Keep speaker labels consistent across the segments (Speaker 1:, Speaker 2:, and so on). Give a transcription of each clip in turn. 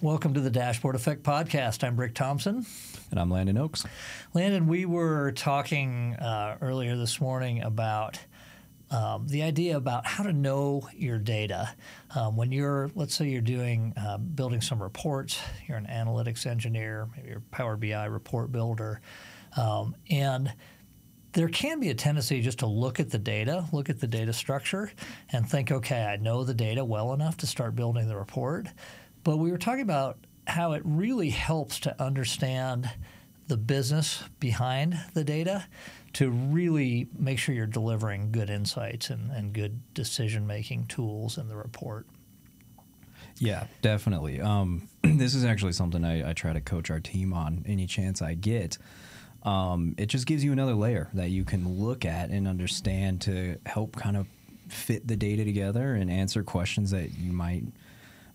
Speaker 1: Welcome to the Dashboard Effect Podcast. I'm Brick Thompson.
Speaker 2: And I'm Landon Oaks.
Speaker 1: Landon, we were talking uh, earlier this morning about um, the idea about how to know your data. Um, when you're, let's say, you're doing uh, building some reports, you're an analytics engineer, maybe you're a Power BI report builder, um, and there can be a tendency just to look at the data, look at the data structure, and think, okay, I know the data well enough to start building the report. But we were talking about how it really helps to understand the business behind the data to really make sure you're delivering good insights and, and good decision making tools in the report.
Speaker 2: Yeah, definitely. Um, this is actually something I, I, try to coach our team on any chance I get. Um, it just gives you another layer that you can look at and understand to help kind of fit the data together and answer questions that you might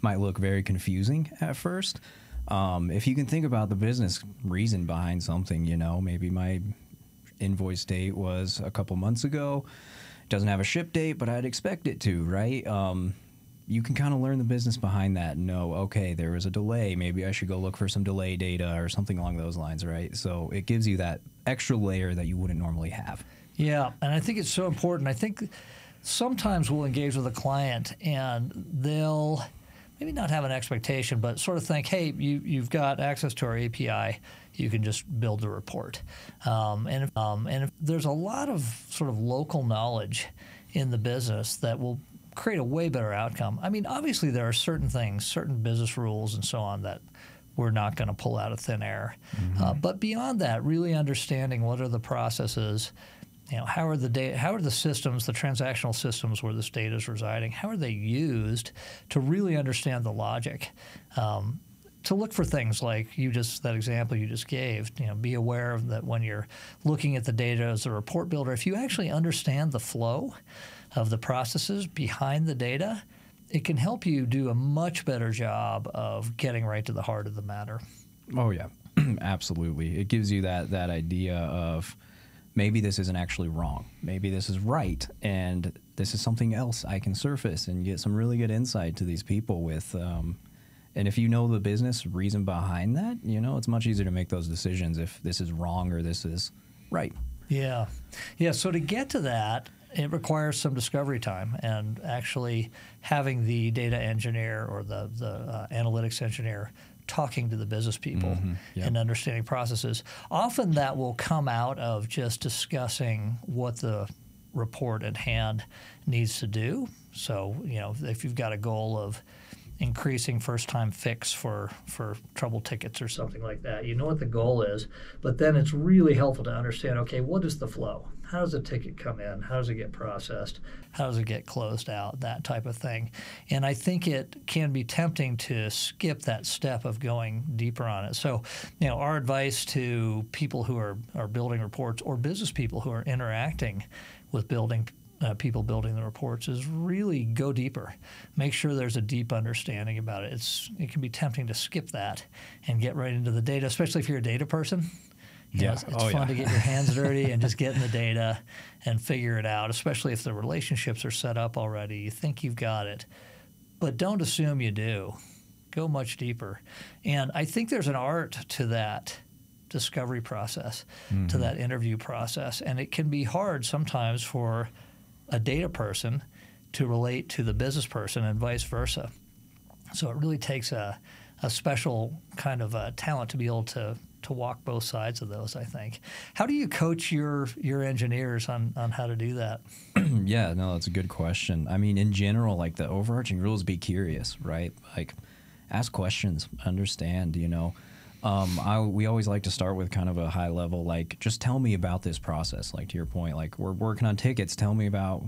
Speaker 2: might look very confusing at first. Um, if you can think about the business reason behind something, you know, maybe my invoice date was a couple months ago. Doesn't have a ship date, but I'd expect it to, right? Um, you can kind of learn the business behind that and know, okay, there was a delay. Maybe I should go look for some delay data or something along those lines, right? So it gives you that extra layer that you wouldn't normally have.
Speaker 1: Yeah, and I think it's so important. I think sometimes we'll engage with a client and they'll maybe not have an expectation, but sort of think, hey, you, you've got access to our API you can just build the report. Um, and um, and there's a lot of sort of local knowledge in the business that will create a way better outcome. I mean, obviously there are certain things, certain business rules, and so on that we're not going to pull out of thin air. Mm-hmm. Uh, but beyond that, really understanding what are the processes. You know, how are the data, how are the systems, the transactional systems where this data is residing, how are they used to really understand the logic? Um, to look for things like you just that example you just gave. You know, be aware of that when you're looking at the data as a report builder. If you actually understand the flow of the processes behind the data, it can help you do a much better job of getting right to the heart of the matter.
Speaker 2: Oh yeah, absolutely. It gives you that that idea of maybe this isn't actually wrong. Maybe this is right, and this is something else I can surface and get some really good insight to these people with. Um, and if you know the business reason behind that, you know, it's much easier to make those decisions if this is wrong or this is right.
Speaker 1: Yeah. Yeah. So to get to that, it requires some discovery time and actually having the data engineer or the, the uh, analytics engineer talking to the business people mm-hmm. and understanding processes. Often that will come out of just discussing what the report at hand needs to do. So, you know, if you've got a goal of increasing first time fix for, for trouble tickets or something like that. You know what the goal is, but then it's really helpful to understand okay, what is the flow? How does a ticket come in? How does it get processed? How does it get closed out? That type of thing. And I think it can be tempting to skip that step of going deeper on it. So, you know, our advice to people who are, are building reports or business people who are interacting with building uh, people building the reports is really go deeper. Make sure there's a deep understanding about it. It's it can be tempting to skip that and get right into the data, especially if you're a data person. You yeah. Know, it's, it's oh, fun yeah. to get your hands dirty and just get in the data and figure it out, especially if the relationships are set up already. You think you've got it, but don't assume you do. Go much deeper. And I think there's an art to that discovery process, mm-hmm. to that interview process. And it can be hard sometimes for a data person to relate to the business person and vice versa. So it really takes a, a special kind of talent to be able to to walk both sides of those. I think. How do you coach your your engineers on on how to do that?
Speaker 2: yeah, no, that's a good question. I mean, in general, like the overarching rule is be curious, right? Like, ask questions, understand. You know. Um, I, we always like to start with kind of a high level, like just tell me about this process. Like to your point, like we're working on tickets. Tell me about,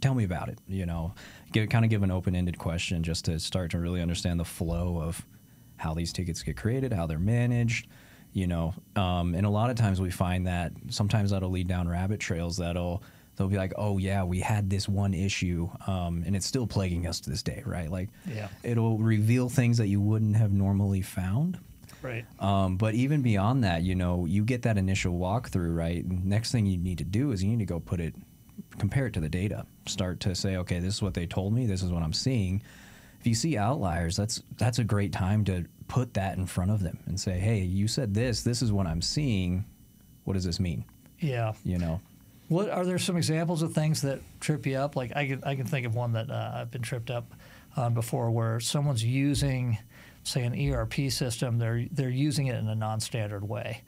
Speaker 2: tell me about it. You know, give, kind of give an open ended question just to start to really understand the flow of how these tickets get created, how they're managed. You know, um, and a lot of times we find that sometimes that'll lead down rabbit trails that'll they'll be like, oh yeah, we had this one issue, um, and it's still plaguing us to this day, right? Like, yeah. it'll reveal things that you wouldn't have normally found.
Speaker 1: Right.
Speaker 2: Um, but even beyond that, you know, you get that initial walkthrough, right? Next thing you need to do is you need to go put it, compare it to the data. Start to say, okay, this is what they told me. This is what I'm seeing. If you see outliers, that's that's a great time to put that in front of them and say, hey, you said this. This is what I'm seeing. What does this mean?
Speaker 1: Yeah.
Speaker 2: You know.
Speaker 1: What are there some examples of things that trip you up? Like I can I can think of one that uh, I've been tripped up on before, where someone's using, say, an ERP system. They're they're using it in a non-standard way,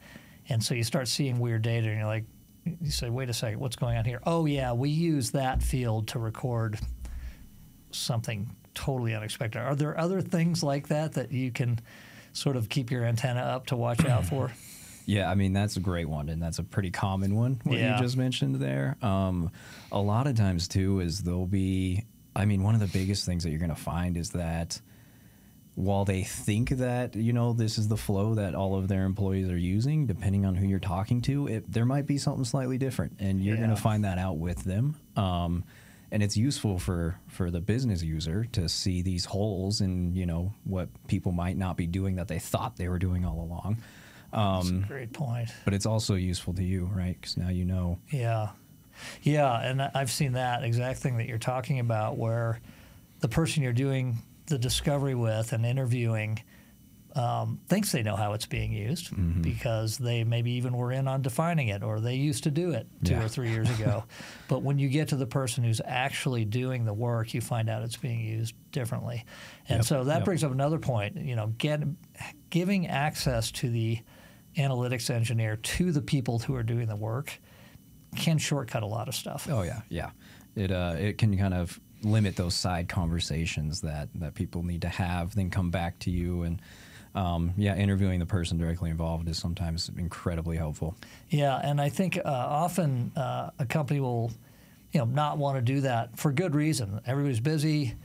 Speaker 1: and so you start seeing weird data, and you're like, you say, wait a second, what's going on here? Oh yeah, we use that field to record something totally unexpected. Are there other things like that that you can sort of keep your antenna up to watch out for?
Speaker 2: Yeah, I mean that's a great one, and that's a pretty common one. What
Speaker 1: Yeah.
Speaker 2: you just mentioned there. Um, a lot of times too is there'll be. I mean, one of the biggest things that you're going to find is that while they think that you know this is the flow that all of their employees are using, depending on who you're talking to, it, there might be something slightly different, and you're going to find that out with them. Um, and it's useful for for the business user to see these holes in you know what people might not be doing that they thought they were doing all along.
Speaker 1: That's
Speaker 2: Um,
Speaker 1: a great point.
Speaker 2: but it's also useful to you, right? Because now you know.
Speaker 1: Yeah. Yeah, and I've seen that exact thing that you're talking about where the person you're doing the discovery with and interviewing um, thinks they know how it's being used
Speaker 2: Mm-hmm.
Speaker 1: because they maybe even were in on defining it or they used to do it two
Speaker 2: Yeah.
Speaker 1: or three years ago. but when you get to the person who's actually doing the work, you find out it's being used differently. And
Speaker 2: Yep,
Speaker 1: so that
Speaker 2: yep.
Speaker 1: brings up another point. You know, get giving access to the analytics engineer to the people who are doing the work can shortcut a lot of stuff.
Speaker 2: Oh yeah, yeah. It uh, it can kind of limit those side conversations that that people need to have, then come back to you and. Um, yeah, interviewing the person directly involved is sometimes incredibly helpful.
Speaker 1: Yeah, and I think uh, often uh, a company will, you know, not want to do that for good reason. Everybody's busy.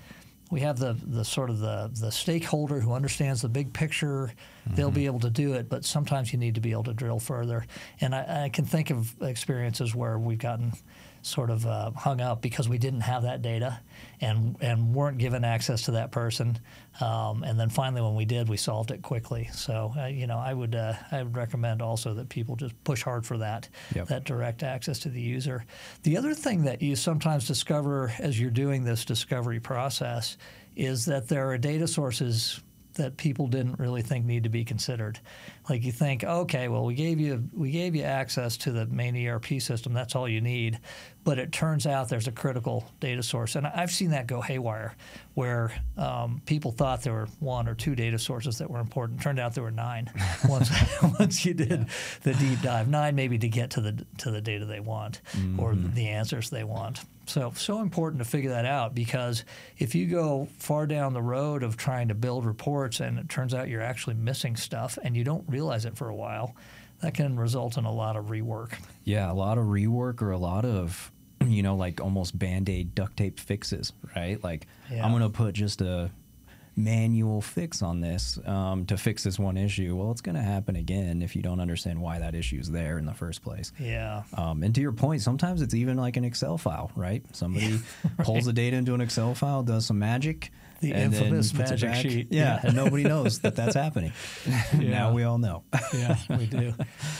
Speaker 1: We have the the sort of the the stakeholder who understands the big picture. They'll be able to do it, but sometimes you need to be able to drill further. And I, I can think of experiences where we've gotten sort of uh, hung up because we didn't have that data and and weren't given access to that person. Um, and then finally, when we did, we solved it quickly. So uh, you know, I would uh, I would recommend also that people just push hard for that
Speaker 2: Yep.
Speaker 1: that direct access to the user. The other thing that you sometimes discover as you're doing this discovery process is that there are data sources that people didn't really think need to be considered. Like you think, okay, well we gave you we gave you access to the main ERP system, that's all you need. But it turns out there's a critical data source, and I've seen that go haywire, where um, people thought there were one or two data sources that were important. Turned out there were nine. once once you did the deep dive, nine maybe to get to the to the data they want or the answers they want. So so important to figure that out because if you go far down the road of trying to build reports and it turns out you're actually missing stuff and you don't realize it for a while, that can result in a lot of rework.
Speaker 2: Yeah, a lot of rework or a lot of, you know, like almost band aid duct tape fixes, right? Like,
Speaker 1: Yeah.
Speaker 2: I'm going to put just a manual fix on this um, to fix this one issue. Well, it's going to happen again if you don't understand why that issue is there in the first place.
Speaker 1: Yeah.
Speaker 2: Um, and to your point, sometimes it's even like an Excel file, right? Somebody pulls the data into an Excel file, does some magic,
Speaker 1: The
Speaker 2: and
Speaker 1: infamous magic sheet.
Speaker 2: Yeah,
Speaker 1: Yeah.
Speaker 2: and nobody knows that that's happening.
Speaker 1: Yeah.
Speaker 2: Now we all know.
Speaker 1: Yeah, we do.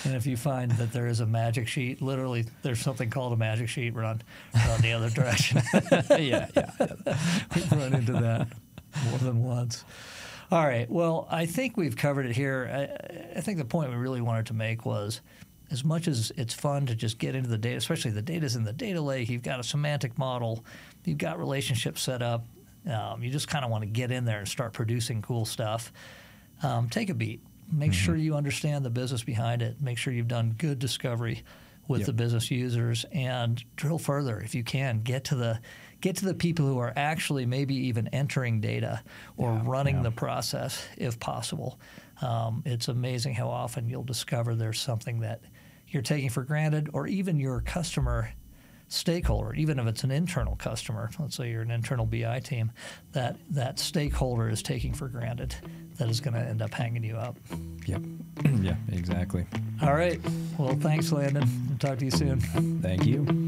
Speaker 1: And if you find that there is a magic sheet, literally, there's something called a magic sheet. Run, run the other direction.
Speaker 2: yeah, yeah.
Speaker 1: We've run into that more than once. All right. Well, I think we've covered it here. I, I think the point we really wanted to make was as much as it's fun to just get into the data, especially the data's in the data lake, you've got a semantic model, you've got relationships set up, um, you just kind of want to get in there and start producing cool stuff. Um, take a beat. Make sure you understand the business behind it. Make sure you've done good discovery with
Speaker 2: Yep.
Speaker 1: the business users and drill further if you can. Get to the get to the people who are actually maybe even entering data or
Speaker 2: Yeah,
Speaker 1: running
Speaker 2: yeah.
Speaker 1: the process if possible. Um, it's amazing how often you'll discover there's something that you're taking for granted, or even your customer stakeholder, even if it's an internal customer, let's say you're an internal BI team, that that stakeholder is taking for granted that is going to end up hanging you up.
Speaker 2: Yep. yeah, exactly.
Speaker 1: All right. Well, thanks, Landon. Talk to you soon.
Speaker 2: Thank you.